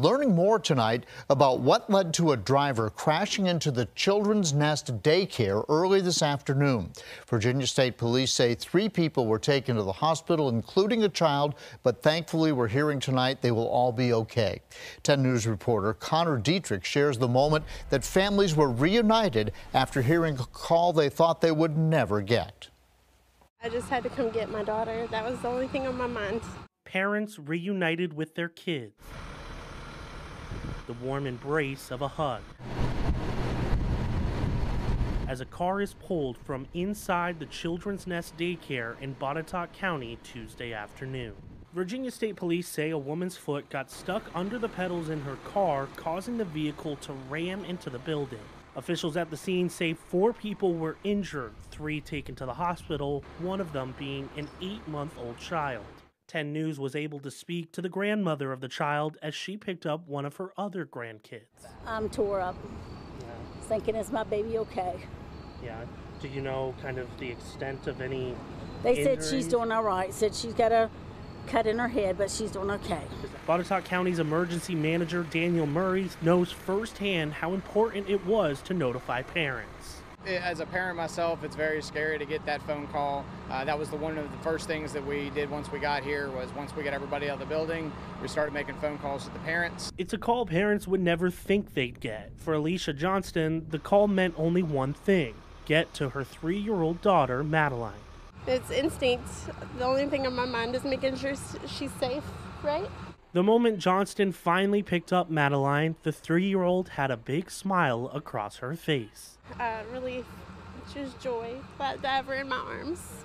Learning more tonight about what led to a driver crashing into the Children's Nest daycare early this afternoon. Virginia State Police say three people were taken to the hospital, including a child, but thankfully we're hearing tonight they will all be okay. 10 News reporter Connor Dietrich shares the moment that families were reunited after hearing a call they thought they would never get. I just had to come get my daughter. That was the only thing on my mind. Parents reunited with their kids. The warm embrace of a hug. As a car is pulled from inside the Children's Nest daycare in Botetourt County Tuesday afternoon. Virginia State Police say a woman's foot got stuck under the pedals in her car, causing the vehicle to ram into the building. Officials at the scene say four people were injured, three taken to the hospital, one of them being an eight month old child. 10 News was able to speak to the grandmother of the child as she picked up one of her other grandkids. I'm tore up, Yeah. thinking, is my baby okay? Yeah. Do you know kind of the extent of any? They said she's doing all right. Said she's got a cut in her head, but she's doing okay. Botetourt County's emergency manager Daniel Murray knows firsthand how important it was to notify parents. As a parent myself, it's very scary to get that phone call. Uh, that was the one of the first things that we did once we got here. Was once we got everybody out of the building, we started making phone calls to the parents. It's a call parents would never think they'd get. For Alicia Johnston, the call meant only one thing get to her three year old daughter, Madeline. It's instinct. The only thing on my mind is making sure she's safe, right? The moment Johnston finally picked up Madeline, the three year old had a big smile across her face. Uh, really, just joy. Glad to have her in my arms.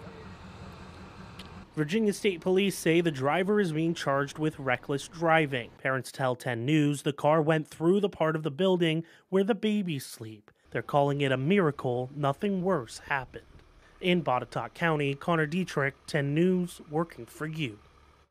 Virginia State Police say the driver is being charged with reckless driving. Parents tell 10 News the car went through the part of the building where the babies sleep. They're calling it a miracle nothing worse happened. In Botetourt County, Connor Dietrich, 10 News, working for you.